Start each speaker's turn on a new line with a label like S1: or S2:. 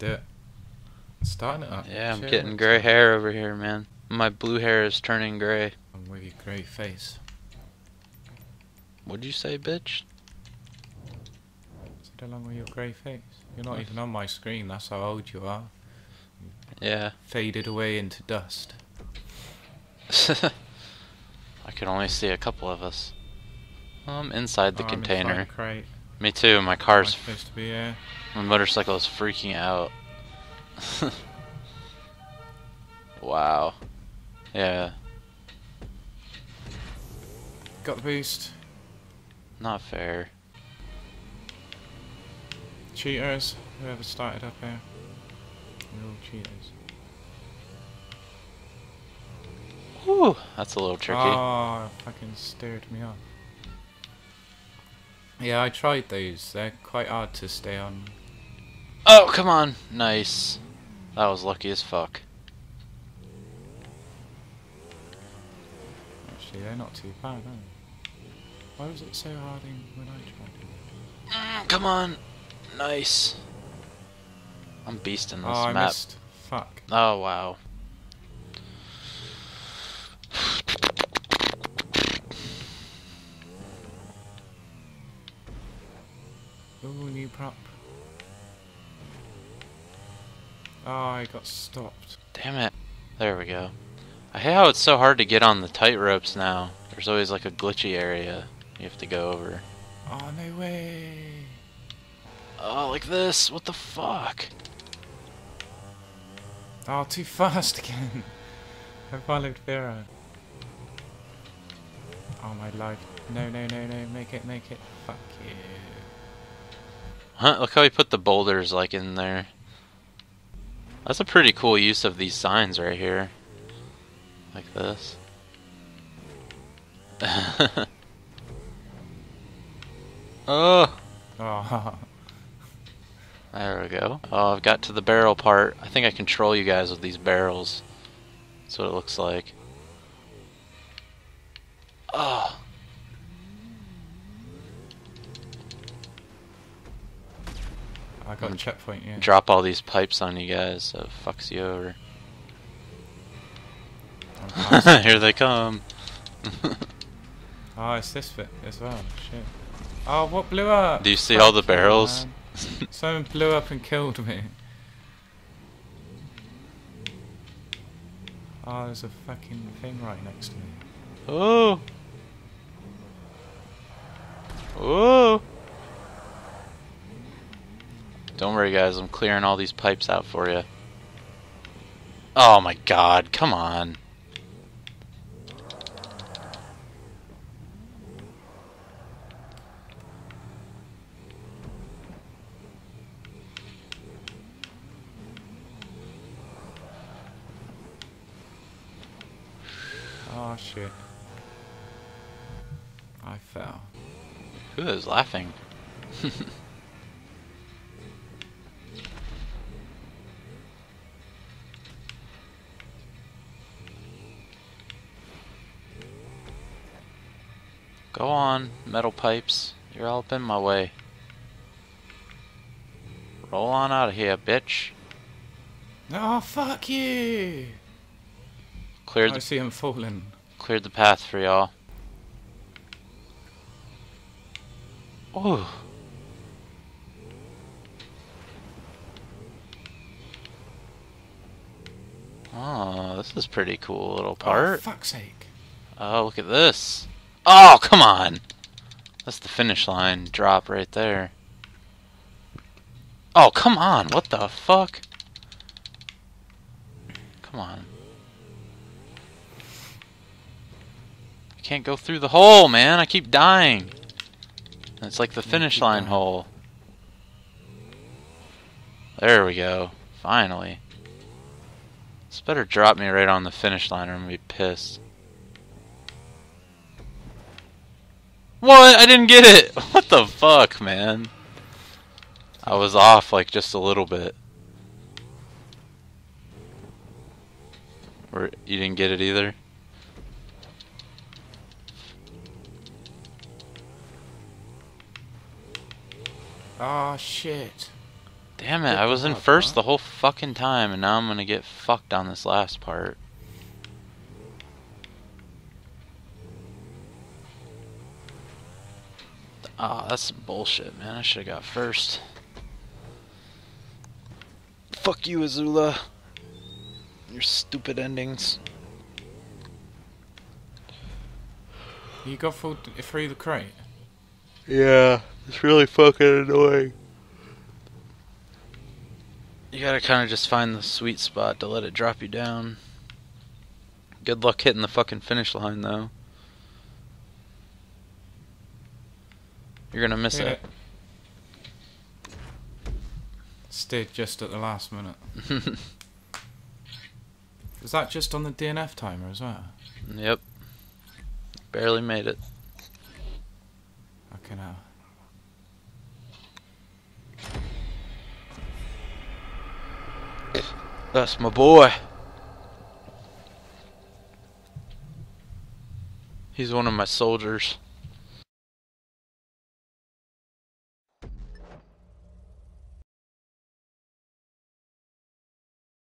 S1: Do it. Starting it up.
S2: Yeah, I'm
S1: Shit,
S2: getting gray
S1: up?
S2: hair over here, man. My blue hair is turning gray.
S1: I'm with your grey face.
S2: What'd you say, bitch?
S1: Sit along with your grey face. You're not even on my screen, that's how old you are.
S2: Yeah.
S1: Faded away into dust.
S2: I can only see a couple of us. I'm inside the
S1: Oh,
S2: container.
S1: crate.
S2: Me too. My
S1: Am
S2: car's,
S1: supposed to be here?
S2: my motorcycle is freaking out. wow. Yeah.
S1: Got the boost.
S2: Not fair.
S1: Cheaters. Whoever started up here. We're all cheaters.
S2: Whew, that's a little tricky.
S1: Oh, fucking stirred me off. Yeah, I tried those. They're quite hard to stay on.
S2: Oh, come on. Nice. That was lucky as fuck.
S1: Actually, they're not too bad, are they? Why was it so hard in, when I tried it?
S2: Mm, come on. Nice. I'm beasting this
S1: Oh, I
S2: map.
S1: missed. Fuck.
S2: Oh, wow.
S1: Ooh, new prop. Oh, I got stopped.
S2: Damn it. There we go. I hate how it's so hard to get on the tight ropes now. There's always like a glitchy area you have to go over.
S1: Oh, my way.
S2: Oh, like this. What the fuck?
S1: Oh, too fast again. I followed Vera. Oh, my life. No, no, no, no. Make it, make it. Fuck you.
S2: Huh? Look how he put the boulders like in there. That's a pretty cool use of these signs right here. Like this. oh,
S1: Oh,
S2: there we go. Oh, I've got to the barrel part. I think I control you guys with these barrels. That's what it looks like. Oh.
S1: A
S2: Mm.
S1: checkpoint, yeah.
S2: Drop all these pipes on you guys, so fucks you over. Here they come.
S1: oh, it's this bit as well. Shit. Oh, what blew up?
S2: Do you see all the barrels?
S1: Someone blew up and killed me. Oh, there's a fucking thing right next to me.
S2: Oh. Oh. Don't worry, guys. I'm clearing all these pipes out for you. Oh my god, come on.
S1: Oh shit. I fell.
S2: Who is laughing? Go on, metal pipes. You're all up in my way. Roll on out of here, bitch.
S1: Oh fuck you!
S2: Cleared
S1: I
S2: the
S1: see him falling.
S2: cleared the path for y'all. Oh. Oh, this is pretty cool little
S1: Oh,
S2: part.
S1: fuck's sake.
S2: Oh, look at this. Oh, come on. That's the finish line drop right there. Oh, come on. What the fuck? Come on. I can't go through the hole, man. I keep dying. It's like the finish line hole. There we go. Finally. This better drop me right on the finish line or I'm gonna be pissed. What? I didn't get it! What the fuck, man? I was off like just a little bit. Or you didn't get it either?
S1: Oh shit.
S2: Damn it, I was in first the whole fucking time and now I'm gonna get fucked on this last part. Ah, that's some bullshit, man. I should have got first. Fuck you, eZula. Your stupid endings.
S1: You got through, through the crate.
S2: Yeah, it's really fucking annoying. You gotta kind of just find the sweet spot to let it drop you down. Good luck hitting the fucking finish line, though. You're gonna miss
S1: Hit
S2: it.
S1: Stayed just at the last minute. Is that just on the DNF timer as well?
S2: yep. Barely made it.
S1: Okay, now.
S2: That's my boy. He's one of my soldiers.